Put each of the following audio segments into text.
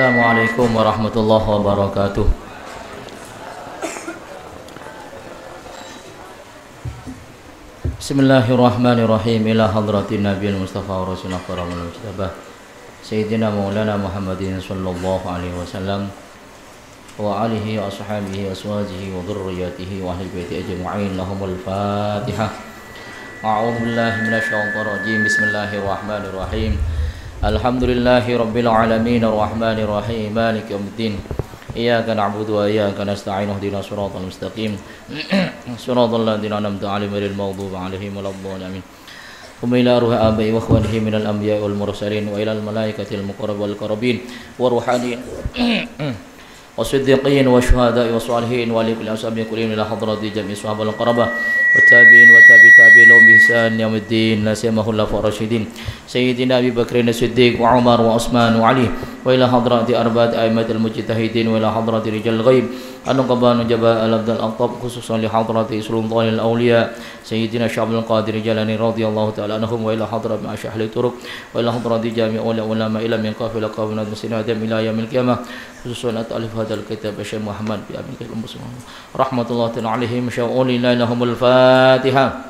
Assalamualaikum warahmatullahi wabarakatuh. Bismillahirrahmanirrahim ila hadratin nabiyil mustafa wa rasulullah karamul mujtabah Sayyidina maulana Muhammadin sallallahu alaihi wasallam wa alihi wa ashabihi wa aswajihi wa dhurriyyatihi wa ahli baiti ajma'in lahumul fatihah A'udzu billahi minasy syaithanir rajim Bismillahirrahmanirrahim Alhamdulillahi rabbil alamin arrahmanir rahim maliki yaumiddin إياك نعبد وإياك نستعين اهدنا الصراط المستقيم صراط الذين أنعمت عليهم غير المغضوب عليهم ولا الضالين ثم إلى روح آبائي وإخوانه من الأنبياء والمرسلين وإلى الملائكة المقرب والقربين والروحانيين والصديقين والشهداء والصالحين ولكل أصحاب كلهم إلى حضرة جميع الصحابة القربة والتابعين وتابع تابعين لهم بإحسان يوم الدين لا سيما الخلفاء الراشدين. سيدنا أبي بكر الصديق وعمر وعثمان وعلي. وإلى حضرة أربعة أئمة المجتهدين وإلى حضرة رجال الغيب. النقباء نجباء الأبد الأطب خصوصا لحضرة سلطان الأولياء. سيدنا شعب القادر جلاني رضي الله تعالى عنهم. وإلى حضرة معاش أهل الطرق. وإلى حضرة جامع العلماء إلى من قافل قابلنا المسلمين آدم إلى يوم القيامة. خصوصا أتألف هذا الكتاب الشيخ محمد بأبي المسلمين. رحمة الله تعالى عليهم. شاء الله لهم الفاتحة.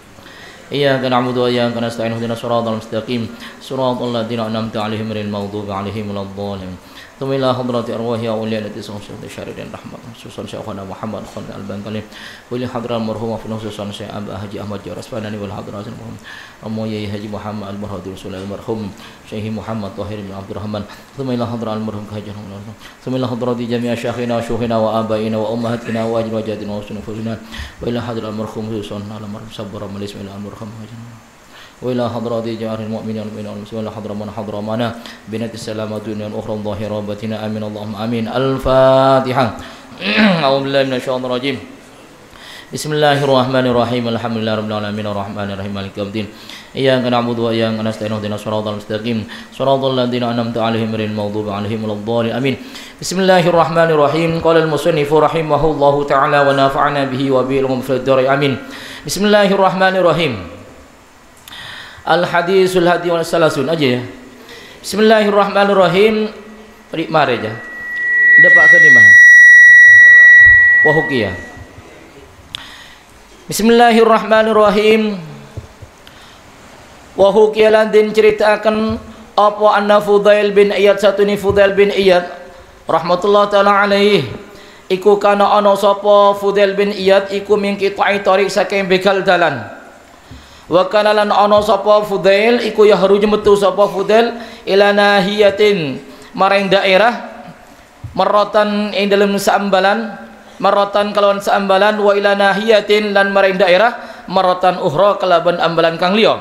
إياك نعبد وإياك نستعين اهدنا الصراط المستقيم. صراط الذين أنعمت عليهم غير المغضوب عليهم ولا الضالين. ثم إلى حضرة أرواح أولياء التي سنشهد شهر الرحمة خصوصا شيخنا محمد خالد البنكلي وإلى حضرة المرحوم خصوصا شيخ أبا حجي أحمد جرس فناني والحضرات المرحوم. أمويا حجي محمد المرهد رسول المرحوم. شيخ محمد طاهر بن عبد الرحمن. ثم إلى حضرة المرحوم كهجر ثم إلى حضرة جميع شيخنا وشيوخنا وآبائنا وأمهاتنا وأجدادنا وسنفسنا وإلى حضرة المرحوم خصوصا على المرحوم صبر من اسم المرحوم وإلى حضرات جار المؤمنين والمؤمنين وإلى حضر من حضر معنا. بنت السلامة الدنيا الأخرى الظاهرة بتنا آمين. اللهم آمين. الفاتحة. أعوذ بالله من الشيطان الرجيم. بسم الله الرحمن الرحيم الحمد لله رب العالمين الرحمن الرحيم مالك يوم الدين إياك نعبد وإياك نستعين اهدنا الصراط المستقيم صراط الذين أنعمت عليهم غير المغضوب عليهم ولا الضالين آمين بسم الله الرحمن الرحيم قال المصنف رحمه الله تعالى ونافعنا به وبه في الدار آمين بسم الله الرحمن الرحيم Al-Hadisul Hadi wal Salasun aja ya. Bismillahirrahmanirrahim. Rik mare aja. Dapat ke di mana? Wahukiyah. Bismillahirrahmanirrahim. Wahukiyah lan din ceritakan apa anna Fudail bin Iyad satu ni Fudail bin Iyad. Rahmatullah taala alaih. Iku kana ana sapa Fudail bin Iyad iku mingkitai tarik saking begal dalan. Wa kana lan ana sapa Fudail iku yahruju metu sapa Fudail ila nahiyatin maring daerah maratan ing dalem saambalan maratan kalawan saambalan wa ila nahiyatin lan maring daerah maratan uhra kalaban ambalan kang liya.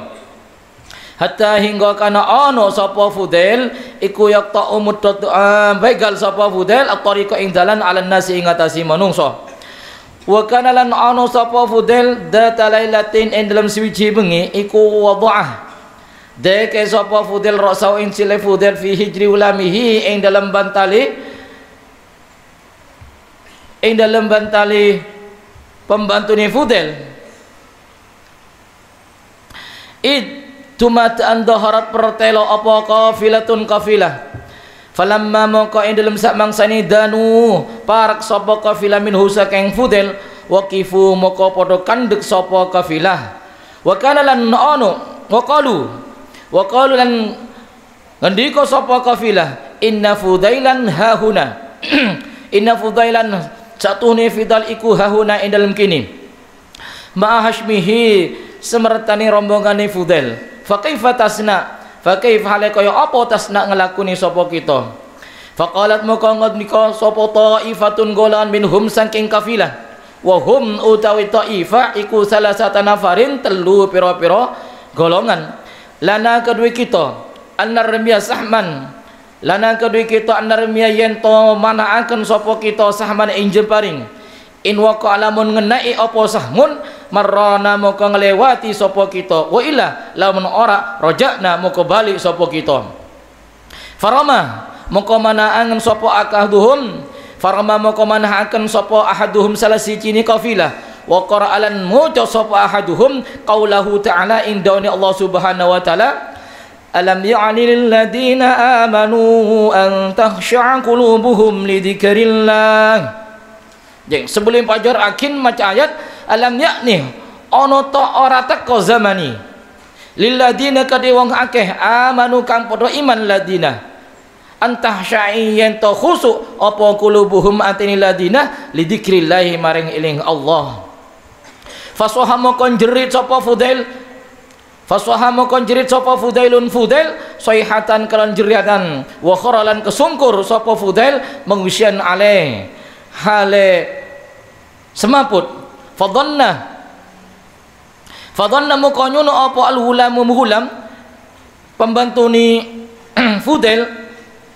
Hatta hingga kana ana sapa Fudail iku yaqta umuddat begal sapa Fudail at-tariqa ing dalan ala nasi ing atasi manungsa. Wa kana lan ana sapa Fudail data lailatin ing dalam suwiji bengi iku wada'ah deke sapa Fudail rasau ing sile Fudail fi hijri ulamihi ing dalam bantali ing dalam bantali pembantune Fudail id tumat an daharat pertelo apa kafilatun kafilah. Falamma mongko ing dalem sak mangsane danu parak sapa kafilah minhu saking fudel waqifu moko padha kandhek sapa kafilah. Wa kana lan ono wa qalu wa qalu lan ngendika sapa kafilah inna fudailan hahuna inna fudailan satuhne fidal iku hahuna ing kini ma hashmihi semertani rombongane fudail fa kaifa tasna hale kaya apa tas nak ngelakuni sapa kita. Faqalat muka ngadnika sapa taifatun golan minhum saking kafilah. Wa utawi taifah iku salah satu nafarin telu pira-pira golongan. Lana kedua kita annarmiya sahman. Lana kedua kita annarmiya yen to manaaken sapa kita sahman ing jemparing. In waqa alamun ngenai apa sahmun marrana moko ngelewati sapa kita. Wa illa lamun ora rojakna moko balik sapa kita. Farama moko manaangen sapa akaduhum. Farama moko manahaken sapa ahaduhum salah siji ni kafilah. Wa qara'alan muca sapa ahaduhum qaulahu ta'ala indani Allah Subhanahu wa taala Ya'ni lil ladina amanu an takhsha'a qulubuhum li dzikrillah Jeng sebelum pajar akin maca ayat alam yakni ono to ora teko zamani. Lil ladina kade wong akeh amanu kang padha iman ladina antah syai'in to khusuk apa qulubuhum atini ladina li dzikrillah maring eling Allah. Fasahama kon jerit sapa fudail fasahama kon jerit sapa fudailun fudail sayhatan kalan jeriatan wa kesungkur sapa fudail mengwisian ale hale semaput. Fadhanna fadhanna muka nyono apa al hulamu pembantu ni Fudel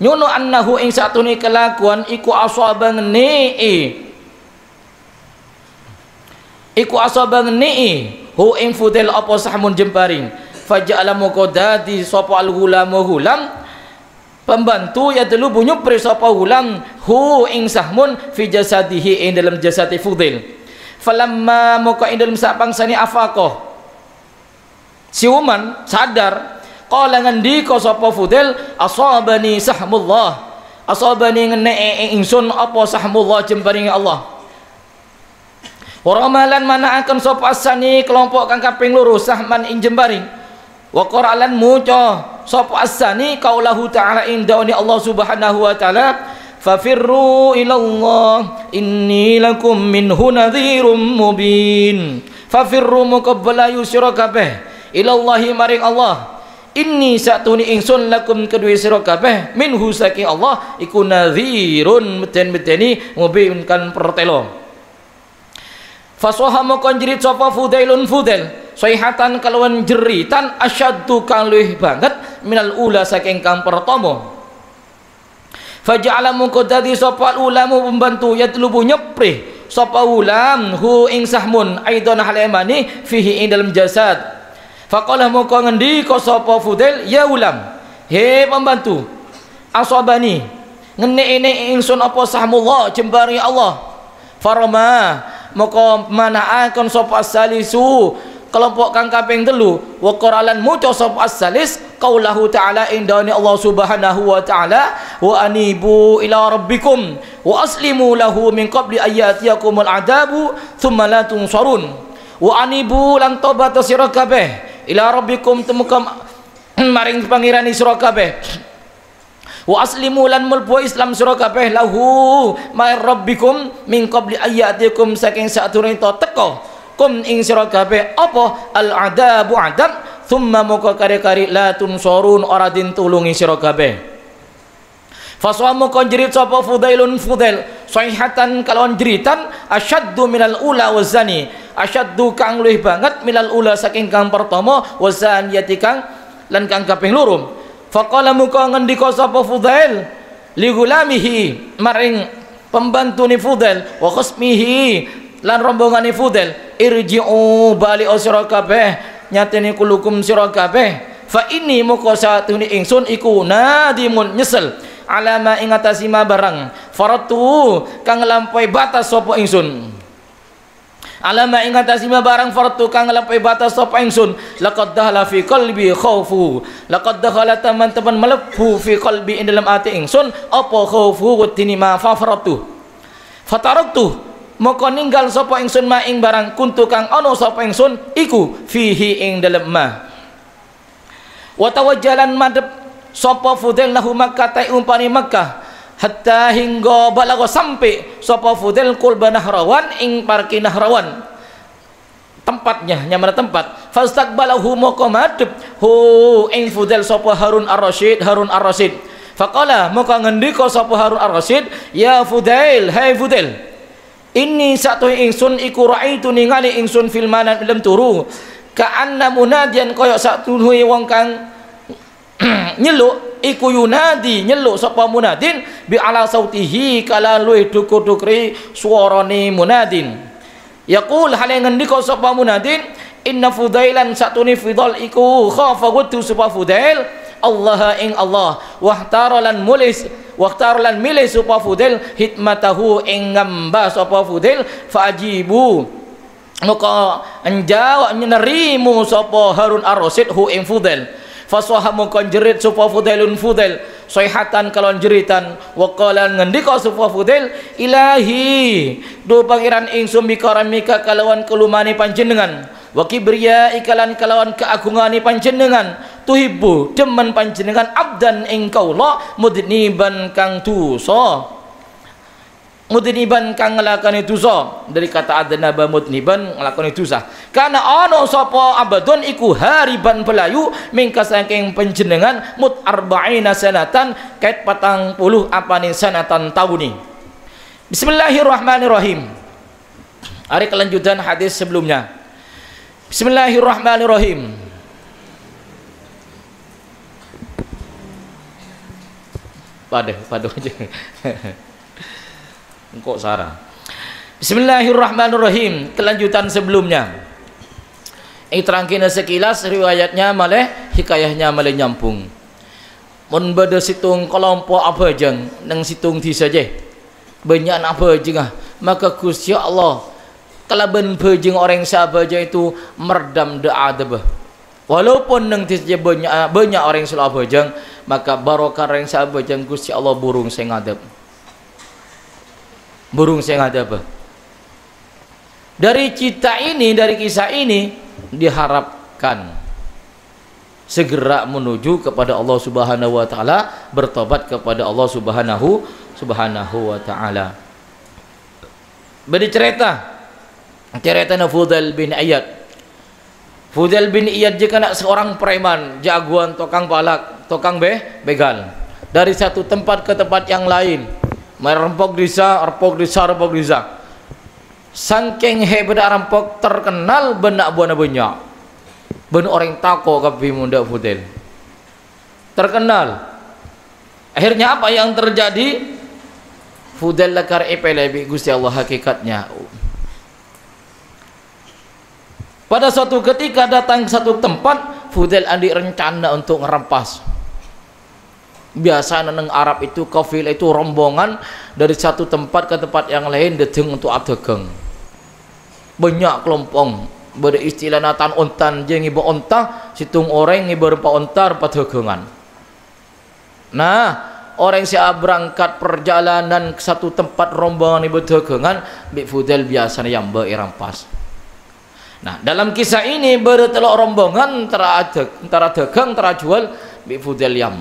nyono annahu ing satune kelakuan iku asabang nii iku asabang nii hu ing apa sahmun jemparing. Faja'ala muka dadi sapa al hulamu hulam. Pembantu ya dulu bunyi sapa hulam. Hu ing sahmun fi jasadihi ing dalam jasati fudil. Falamma muka ing dalam sak bangsani afaqah si uman sadar. Qala ngendika sapa fudil asabani sahmullah. Asabani ngene ingsun apa sahmullah jemparing Allah Waramalan mana akan sapa asani kelompok kang kaping loro sahman ing jembaring. Wa qaralan muca sapa asani kaulahu ta'ala indani Allah Subhanahu wa taala. Fafirru ila Allah inni lakum minhu nadhirum mubin. Fafirru muqabbala yusra kabeh. Ila Allah maring Allah. Inni satuni ingsun lakum kedua sira kabeh. Minhu saking Allah iku nadhirun meten-meteni mubin kan pertelo fasoha mokon jerit sapa fudailun fudail sayhatan kalawan jeritan asyaddu kang luwih banget minal ula saking kang pertama. Faja'ala mungko dadi sapa ulamu pembantu yatlubu nyeprih. Sapa ulam hu ing sahmun aidon halemani fihi ing dalam jasad. Faqala mungko ngendika sapa fudail ya ulam. He pembantu asabani ngene ini ingsun apa sahmullah jembari Allah moko manaakan sapa salisu kelompok kang kaping telu. Wa qaralan muca sop as-salis. Qaulahu ta'ala indani Allah Subhanahu wa ta'ala. Wa anibu ila rabbikum. Wa aslimu lahu min qabli ayatiyakumul adabu thumma la tunsarun. Wa anibu lan tobat sira kabeh. Ila rabbikum temukam maring pangirani sira kabeh wa aslimu lan mulbu islam sira kabeh lahu ma rabbikum min qabli ayatikum saking saturune to teko kum ing sira kabeh apa? Al adabu adab thumma muka kari-kari la tunsorun ora din tulungi sira kabeh Faswamu kon jerit fudailun fudail sahihatan kalon jeritan asyaddu minal ula wazani asyaddu kang luwih banget minal ula saking kang pertama wazan yati kang lan kang kaping loro faqala muka ngendika sapa fudail? Li gulamihi maring pembantu ni fudail. Wa khasmihi lan rombongan Fudel irji'u bali sira kabeh nyatene kulukum sira kabeh. Fa ini muka satune ingsun iku nadimun nyesel. Alama ing atasi ma barang faratu kang lampaui batas sapa ingsun alama ing ma barang faratu kang lampaui batas sapa ingsun laqad dahala fi qalbi khaufu laqad dakhala teman-teman melebu fi qalbi ing dalam ati ingsun apa khaufu wa tinima fa faratu fataraktu moko ninggal sapa ingsun ma ing barang kuntu kang ana sapa ingsun iku fihi ing dalem ma. Wa tawajjalan madhep sapa fudail lahu makkah ta umpani makkah hatta hingga balago sampai sapa fudail kulba nahrawan ing parki nahrawan. Tempatnya nyamar tempat? Fastaqbalahu moko madhep hu ing fudail sapa harun ar-rasyid harun ar-rasyid. Faqala moko ngendika sapa harun ar-rasyid? Ya fudail hai fudail Inni satu ingsun iku raitu ningali ingsun fil manan dalam turu. Anna munadian koyok satu wong kang nyeluk iku yunadi nyeluk sapa munadin bi ala sautihi kala luih dukur-dukri suarane munadin. Yaqul hale ngendika sapa munadin inna fudailan satuni fidal iku khafa gutu sapa fudail Allah ing Allah wahtaralan mulis waqtarulan milih sapa fudel hikmatahu ing ngamba sapa fudel fajibu maka anjawab nerimu sapa Harun Ar-Rasyid hu ing Fudail fasaha mongko jerit sapa Fudailun Fudail. Sayhatan kalon jeritan. Wa qala ngendika sapa Fudail ilahi do pangeran ingsun mika kalawan kelumane panjenengan. Wa kibriya ikalan kalawan keagungane panjenengan. Tuhibbu demen panjenengan abdan ing kaula mudniban kang tusa mudniban kang nglakoni dosa. Dari kata adnaba mudniban nglakoni dosa. Karena ana sapa abadun iku hariban belayu mingka saking panjenengan mut arba'ina sanatan kait patang puluh apane sanatan tauni. Bismillahirrahmanirrahim. Hari kelanjutan hadis sebelumnya. Bismillahirrahmanirrahim. Pada, pada aja engkau sarah. Bismillahirrahmanirrahim. Kelanjutan sebelumnya. Terangkina sekilas riwayatnya malah hikayahnya malah nyampung. Mun beda situng kelompok apa jeng? Nang situng di saja. Banyak apa jeng ah? Maka Gusti Allah kalaban bejeng orang sahaja itu merdam doa debah walaupun nang saja banyak banyak orang bejeng maka barokah orang sahaja Gusti Allah burung sing ngadep burung ada apa? Dari cita ini dari kisah ini diharapkan segera menuju kepada Allah Subhanahu wa taala bertobat kepada Allah Subhanahu Subhanahu wa taala. Beri cerita cerita Fudal bin Iyad. Fudal bin Iyad jika nak seorang preman jagoan tokang palak tokang be begal. Dari satu tempat ke tempat yang lain merempok desa rempok desa rempok desa. Saking hebat rampok terkenal benak buana banyak. Ben orang tako kapi munda fudel terkenal. Akhirnya apa yang terjadi? Fudel lakar epelebi Gusti Allah hakikatnya. Pada suatu ketika datang satu tempat Fudel andi rencana untuk ngerampas biasa neng Arab itu kafil itu rombongan dari satu tempat ke tempat yang lain datang untuk abdagang banyak kelompok pada istilah natan ontan je ngiba onta situng orang ngiba rupa ontar padagangan nah orang siap berangkat perjalanan ke satu tempat rombongan ibu dagangan bi fudel biasanya yang berampas nah dalam kisah ini bertelok rombongan antara antara dagang antara jual bi fudel yang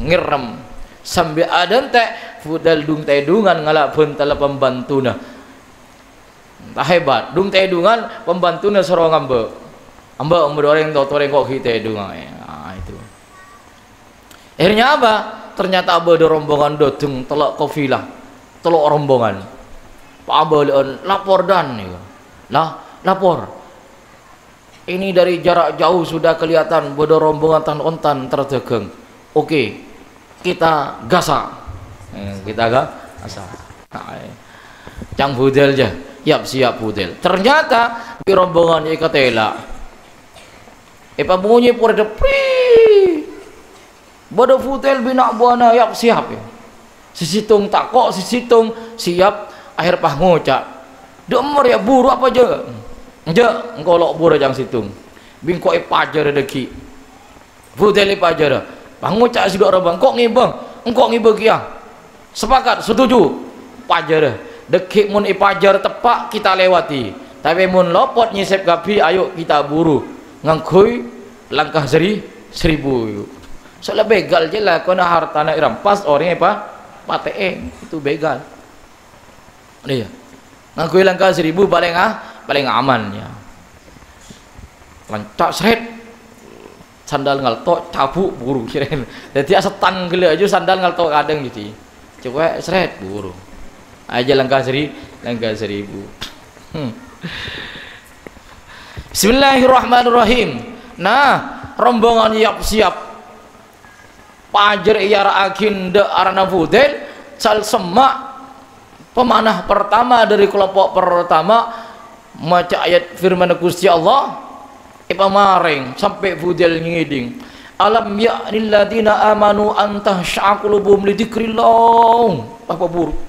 ngirem sambil ada teh fudal dung tedungan ngalak pun tala pembantuna. Tak hebat dung tedungan pembantuna sorong ambe ambe ambe orang tau orang kok kita edungan nah, itu. Akhirnya apa? Ternyata abu ada rombongan dotung telok kofilah telok rombongan. Pak abu lapor dan ya. lah lapor. Ini dari jarak jauh sudah kelihatan bodoh rombongan tan ontan terdegang oke okay, kita gasa. Eh, kita ga gasa. Cang budel aja siap siap budel. Ternyata di rombongan ikatela Epa bunyi pura depri bodoh budel bina buana yap siap ya. Sisitung tak kok sisitung siap akhir pah ngocak. Demor ya buru apa aja aja ngkolok buru jang situng. Bingko ipajar deki budel ipajar Pangucak si dua orang kok ngibang, engkau ngibang kia. Sepakat, setuju. Pajar. Dekik mun ipajar tepak kita lewati. Tapi mun lopot nyisep gapi, ayo kita buru. Ngangkui langkah seri seribu. Soalnya begal je lah, kena harta nak rampas orang apa? Pateeng itu begal. Iya. Ngangkui langkah seribu paling ah, paling aman ya. Lancak seret sandal ngalto cabuk buru kirain. Jadi asetan gila aja sandal ngalto kadang gitu. Coba seret buru aja langkah seri langkah seribu. Hmm. Bismillahirrahmanirrahim. Nah rombongan siap siap. Pajar iyara akin de arana fudel sal semak. Pemanah pertama dari kelompok pertama maca ayat firman Gusti Allah ipa maring sampai fudel ngiding. Alam ya'nil ladina amanu antah sya'qulubum lidikrillah. Apa buruk?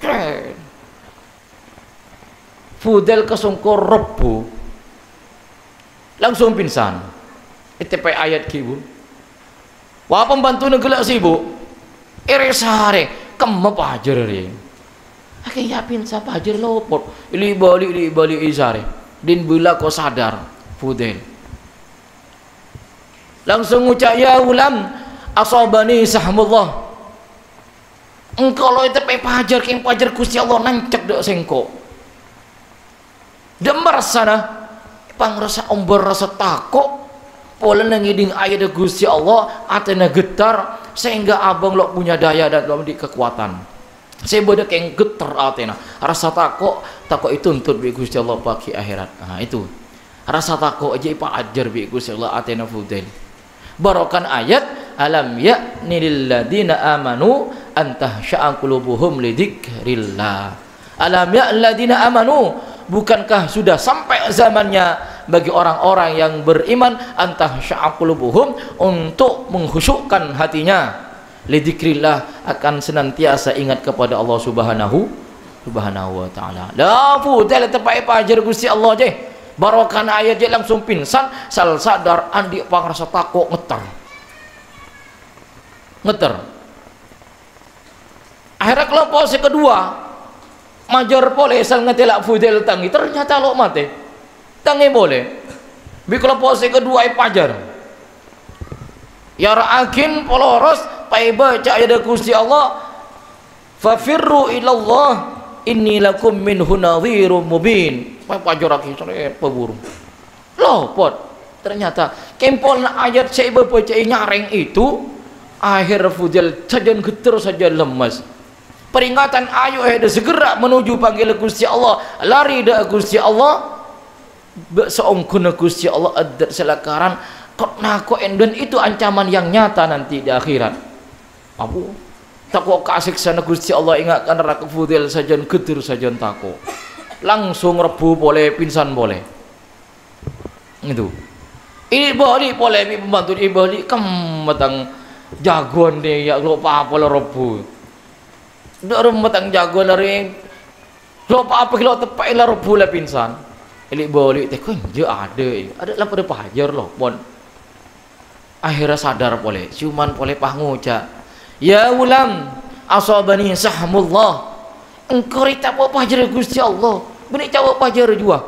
Fudel kesungkur rebu langsung pingsan. Itu ayat kibul. Wah pembantu negara sibuk. Ere sare kemma pajar re Akhirnya ya pingsan pajar lopot ili balik ili balik isare din bila kau sadar Fudel langsung ucap ya ulam asabani sahmullah. Engkau lo itu pajar keng pajar kusti Allah nancak dek sengko. Demar sana pang rasa ombor rasa takut pola nangiding ayat Gusti Allah atena getar sehingga abang lo punya daya dan lo di kekuatan. Saya bodoh kayak getar atena rasa takut takut itu untuk bi Gusti Allah pagi akhirat. Nah itu. Rasa takut aja pak ajar bi Gusti Allah atena fudail barokan ayat alam ya ladina amanu antah sya'an qulubuhum lidzikrillah alam ya ladina amanu bukankah sudah sampai zamannya bagi orang-orang yang beriman antah sya'aqulubuhum untuk menghusyukkan hatinya lidzikrillah akan senantiasa ingat kepada Allah Subhanahu Subhanahu wa taala. La futal tepai pajar Gusti Allah je. Barokan ayat je langsung pingsan, sal sadar andi pang rasa takut ngeter. Ngeter. Akhirnya kelompok kedua majar boleh sal ngetelak fudel tangi ternyata lo mati. Tangi boleh. Bi kelompok kedua ai pajar. Ya ra'akin poloros pai baca ayat Gusti Allah. Fafirru ilallah inni lakum minhu nadhirum mubin. Pajar akin sore peburu. Lo pot ternyata kempol ayat saya baca nyareng itu akhir fudel saja geter saja lemas. Peringatan ayo ada segera menuju panggil Gusti Allah. Lari dah Gusti Allah. Seongkun Gusti Allah ada selakaran. Kok nako dan itu ancaman yang nyata nanti di akhirat. Abu takut kasih sana Gusti Allah ingatkan neraka fudil saja getir saja takut langsung rebu boleh pingsan boleh itu ini boleh boleh pembantu ini boleh kamu matang jagoan deh ya lupa apa lo rebu Dak matang jago lari. Lo apa apa kilo tepai lah pula pingsan. Elik balik teh kan ada. Ada lah pada pajar loh pon. Akhirnya sadar boleh. Cuman boleh panguca. Ya ulam asabani sahmullah. Engkau rita apa pajar Gusti Allah. Benik cawa pajar juga.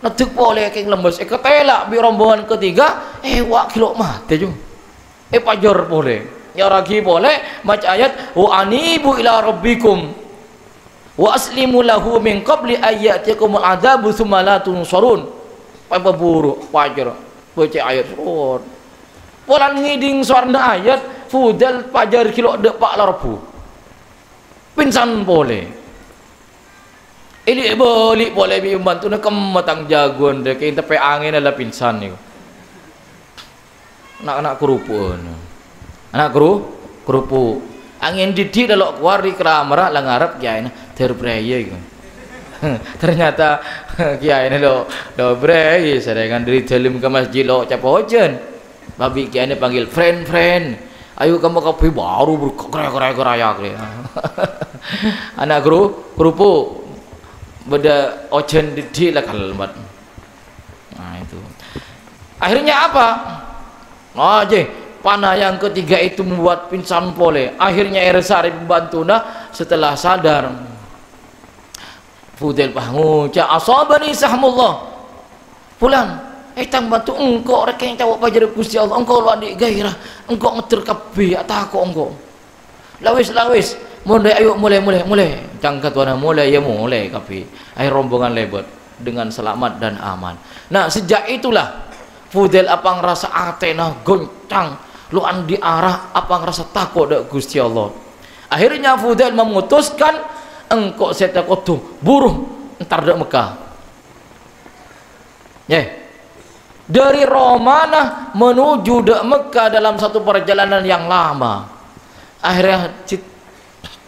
Natuk boleh keng lembas. Eh ketela bi rombongan ketiga. Eh wak kilo mati jo. Eh pajar boleh ya lagi boleh macam ayat wa anibu ila rabbikum wa aslimu lahu min qabli ayyatikum adabu thumma la tunsarun apa buruk pajar baca ayat surut polan ngiding suarna ayat fudal pajar kilo depak larpu. Pinsan boleh. Ini boleh boleh bi bantu nak kematang jagon dek kita pe angin adalah pinsan ni. Nak-nak kerupun anak kru kerupuk. Angin didik kalau keluar di ngarep kiai terbraya ternyata kiai ini lo lo braya sedengan dari dalam ke masjid lo capojen babi kiai ini panggil friend friend ayo kamu kopi baru keraya anak kru kerupuk. Beda ojen didik lah kalimat nah itu. Akhirnya apa? Oh panah yang ketiga itu membuat pingsan pole. Akhirnya Ersari nah setelah sadar. Fudel panguca asabani sahmullah pulang eh tang bantu engkau rek yang cawak pajar Gusti Allah. Engkau lu adik gairah. Engkau ngeter kabeh takut engkau. Lawis lawis mulai ayo mulai mulai mulai. Cangkat warna mulai ya mulai kabeh. Air rombongan lebat dengan selamat dan aman. Nah sejak itulah Fudel apa ngerasa atena goncang. Lu an di arah apa ngerasa takut dak Gusti Allah. Akhirnya Fudail memutuskan engkau tuh buruh entar dak Mekah. Ya yeah. Dari Romana menuju dak Mekah dalam satu perjalanan yang lama. Akhirnya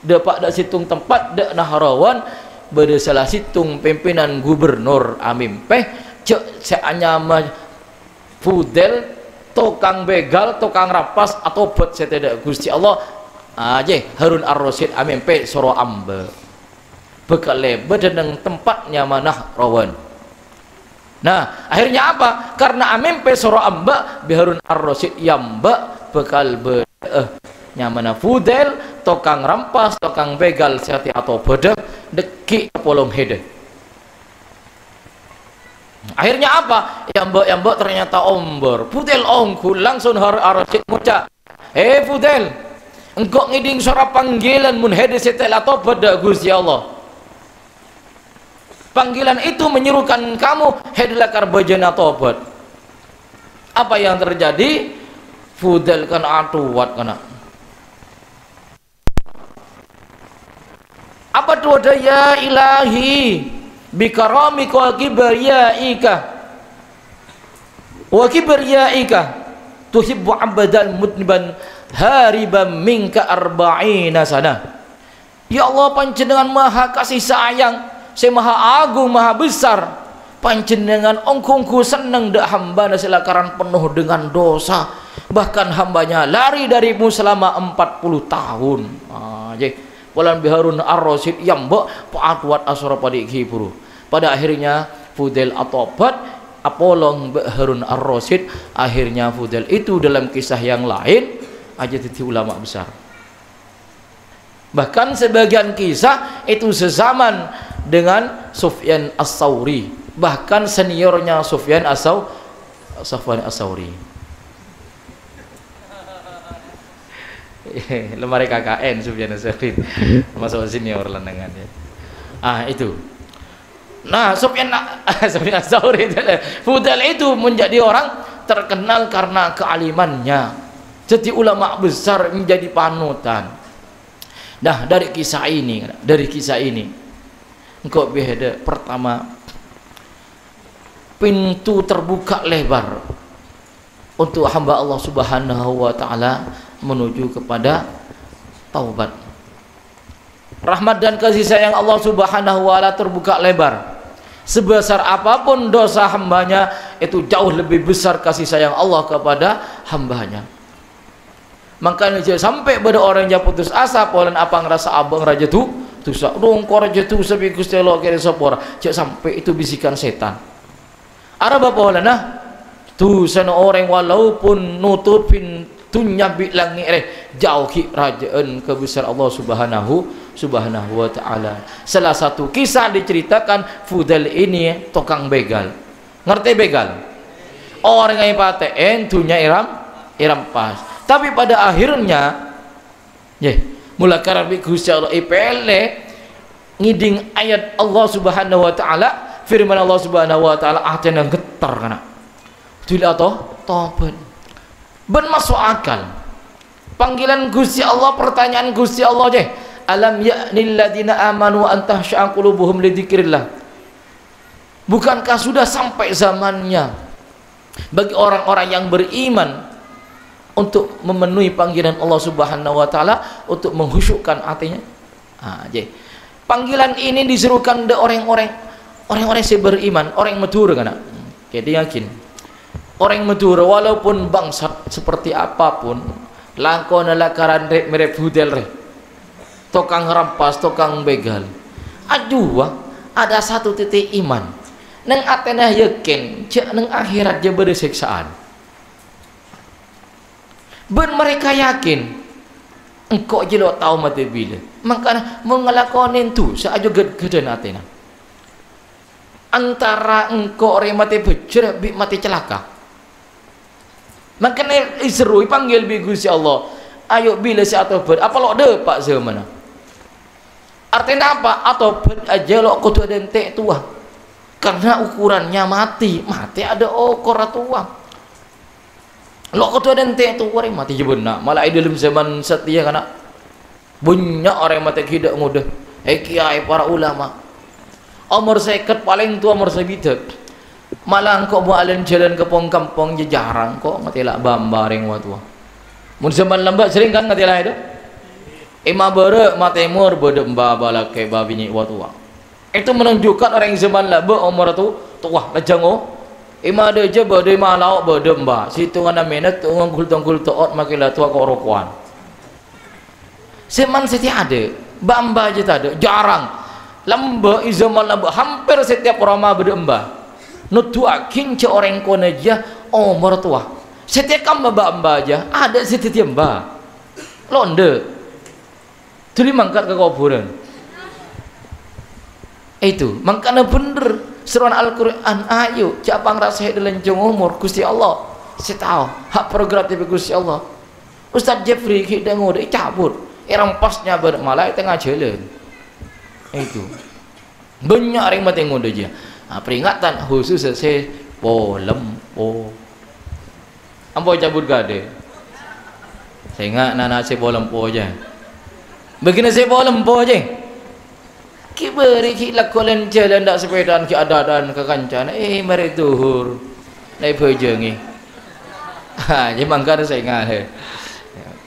dapat dak situng tempat dak Nahrawan pada salah situng pimpinan gubernur Amim Peh. Cek seanya Fudel tukang begal, tukang rapas atau buat saya tidak. Gusti Allah aja Harun Ar-Rasyid amin pe soro ambe. Bekal lebe dan tempatnya manah rawan nah akhirnya apa? Karena amempe soro amba biharun ar-rasid yamba bekal be eh, nyamana fudel tokang rampas tokang begal sehati atau bedek deki polong hede. Akhirnya apa? Yang mbak ternyata ombor. Fudel ongku langsung har arasit muca. Eh fudel engkau ngiding suara panggilan mun hede setelah atau bedek Gusti Allah panggilan itu menyerukan kamu hedlakar bajana tobat. Apa yang terjadi? Fudel kan atuat kana. Apa tu ada? Ya ilahi bikaramika wa kibriyaika. Wa kibriyaika tuhibbu abadan mutniban hariban minka arba'ina sana. Ya Allah panjenengan maha kasih sayang saya maha agung maha besar. Panjenengan ongkongku senang dak hamba selakaran penuh dengan dosa. Bahkan hambanya lari darimu selama 40 tahun. Ah, walan biharun ar-rasid yang mbok paatwat asra pada kibru pada akhirnya Fudel atobat apolong Harun ar-rasid akhirnya Fudel itu dalam kisah yang lain aja jadi ulama besar bahkan sebagian kisah itu sezaman dengan Sufyan as-Sauri. Bahkan seniornya Sufyan as-Sauri Sufyan as-Sauri. Lemari KKN Sufyan Sauri masuk senior lengannya ah itu. Nah Sufyan Sufyan Sauri Fudal itu menjadi orang terkenal karena kealimannya. Jadi ulama besar menjadi panutan nah dari kisah ini dari kisah ini engkau beda. Pertama pintu terbuka lebar untuk hamba Allah Subhanahu wa taala menuju kepada taubat. Rahmat dan kasih sayang Allah subhanahu wa ta'ala terbuka lebar. Sebesar apa pun dosa hambanya itu jauh lebih besar kasih sayang Allah kepada hambanya makanya sampai pada orang yang putus asa polen apa ngerasa abang raja tu tuh dong raja tu sebi gusti Allah kira sopor sampai itu bisikan setan Arab apa nah tu sana orang walaupun nutupin dunya bilangi eh jauhi rajaan kebesar Allah Subhanahu Subhanahu wa taala. Salah satu kisah diceritakan Fudel ini tukang begal. Ngerti begal? Orang yang paten dunya iram iram pas. Tapi pada akhirnya ya mula karabi Allah ipele ngiding ayat Allah Subhanahu wa taala firman Allah Subhanahu wa taala yang getar kana. Tidak toh tobat. Ben masuk akal. Panggilan Gusti Allah pertanyaan Gusti Allah je. Alam ya'nil ladina amanu an tahsya'a qulubuhum li dzikrillah. Bukankah sudah sampai zamannya? Bagi orang-orang yang beriman untuk memenuhi panggilan Allah Subhanahu wa taala untuk menghusyukkan hatinya. Ah je. Panggilan ini diserukan oleh orang-orang orang-orang yang beriman orang yang matur kan? Jadi yakin. Orang Madura walaupun bangsat seperti apa pun langkau nalakaran rek merep hudel rek. Tokang rampas tokang begal. Aduh ada satu titik iman. Neng atena yakin cek neng akhirat dia beri siksaan ben mereka yakin engkau jelo tahu mati bila. Maka mengelakonin tu seaja gede atena antara engkau orang mati bejer mati celaka. Makanya seru panggil bi Gusti Allah. Ayo bila si atau ber apa lo de pak mana? Artinya apa? Atau ber aja lo kutu ada tua karena ukurannya mati mati ada okor tua lo kutu ada ente tua mati je benar malah dalam zaman setia kana banyak orang mati tidak mudah eh kiai para ulama. Umur seket paling tua umur sebidak malah kok buat alun jalan ke pong kampung je jarang kok. Ngetilak bamba ring watua mun zaman lambat sering kan ngetilak itu? Ima bere matemur bode mba bala ke babini watua itu menunjukkan orang zaman laba umur tu tua lejang oh ima de je bode malau bode mba. Situ ngana minat tungang kul tungkul toot makila tua ko rokuan. Zaman setiap ada bamba je tak ada jarang lamba zaman lamba hampir setiap orang ma bode mba. Nutuakin ce orang kona aja oh mertua. Setiap kam mbak aja ada setiap mbak londe. Tuli mangkat ke kuburan itu makanya bener seruan Al-Quran ayo siapa ngerasa lencong umur Gusti Allah. Saya tahu hak prerogatif Gusti Allah. Ustaz Jeffrey kita ngode cabut. Irang pasnya bermalah tengah jalan. Itu. Banyak orang mati ngode aja nah, peringatan khusus saya polem po. Ambo cabut gade saya ingat nana saya polem po aja begini saya polem po aja kiberi ki lakolen jalan dak sepedaan ki ada dan ke kancan. Eh mari tuhur naik bejengi ha jadi mangkar saya ingat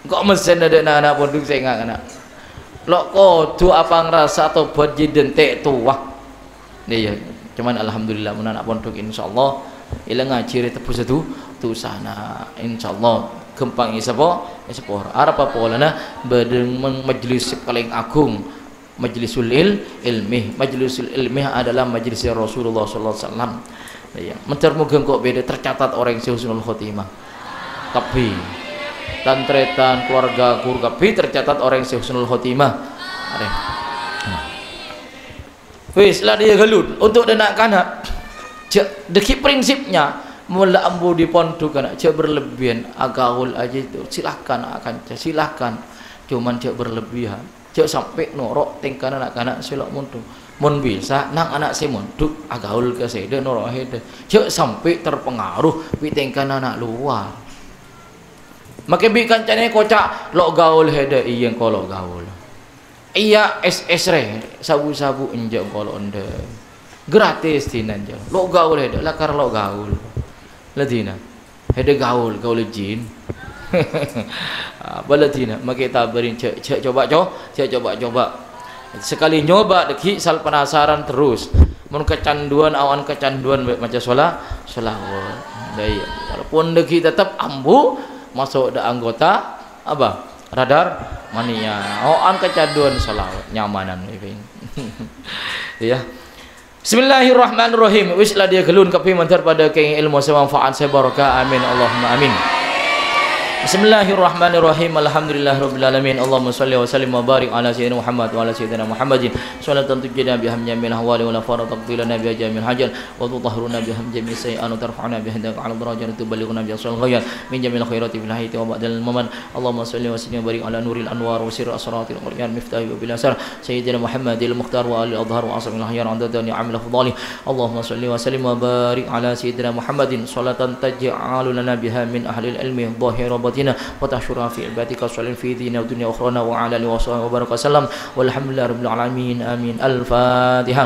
kok mesin ada anak pun saya ingat anak. Lo ko tu apa ngerasa atau buat jiden tek tua nih ya cuman alhamdulillah mun anak pondok insyaallah. Ilang ngaji tepus itu tu sana. Insyaallah kempang isapa isapa arep apa polana bedeng majlis paling agung majlisul il ilmi majlisul ilmi adalah majlis Rasulullah sallallahu alaihi wasallam. Ya mencer muga kok beda tercatat orang yang husnul khotimah. Tapi tantretan keluarga kurgapi tercatat orang yang husnul khotimah. Ada. Wis lah dia gelut. Untuk nak kanak cek deki prinsipnya. Mula ambu di pondok kanak cek berlebihan. Agaul aja itu. Silahkan akan silahkan cuman cek berlebihan cek sampai norok tingkah anak-anak silak muntuk mun bisa nang anak si muntuk agaul ke sede norok hede cek sampai terpengaruh pi tingkah anak luar Makin bi kancane kocak lo gaul hede iya kalau gaul. Iya es es re sabu-sabu enjak kalau ende. Gratis tinan je. Lo gaul hede lakar lo gaul. Ladina. Hede gaul gaul jin. Balatina makai tabarin cek cek coba coba cek coba coba. Sekali nyoba deki sal penasaran terus. Mun kecanduan awan kecanduan macam solah solawat. Dai. Walaupun deki tetap ambu masuk ada anggota apa radar mania. Oh an kecanduan salawat nyamanan ya. Bismillahirrahmanirrahim. Wis lah dia gelun kapi mantar pada keng ilmu semanfaat saya barokah amin. Allahumma amin Bismillahirrahmanirrahim. Alhamdulillahirabbil alamin. Allahumma shalli wa sallim wa barik ala sayyidina Muhammad wa ala sayyidina Muhammadin. Salatan tujina biha min jamil ahwali wa la fara taqdilana biha jamil hajal wa tutahhiruna biha min jamil sayi'an wa tarfa'una biha dak ala darajat tuballighuna biha sal ghayat min jamil khairati fil hayati wa ba'dal maman. Allahumma shalli wa sallim wa barik ala nuril anwar wa sirr asratil qur'an miftahi wa bil asar sayyidina Muhammadil mukhtar wa ali adhhar wa asril ahyar andada ni'amil afdali. Allahumma shalli wa sallim wa barik ala sayyidina Muhammadin salatan taj'alu lana biha min ahli al-ilmi dhahira وقوتنا وتحشرها في عبادك الصالحين في ديننا ودنيا أخرانا وعلى آله وصحبه وبارك وسلم. والحمد لله رب العالمين. آمين. الفاتحة.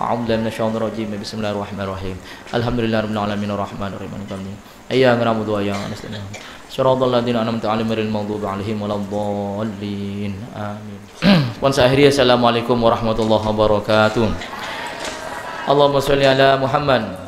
أعوذ بالله من الشيطان الرجيم. بسم الله الرحمن الرحيم. الحمد لله رب العالمين. الرحمن الرحيم. إياك نعبد وإياك نستعين. صراط الذين أنعمت عليهم غير المغضوب عليهم ولا الضالين. آمين. Sponsor akhirnya Assalamualaikum warahmatullahi wabarakatuh. Allahumma salli ala Muhammad.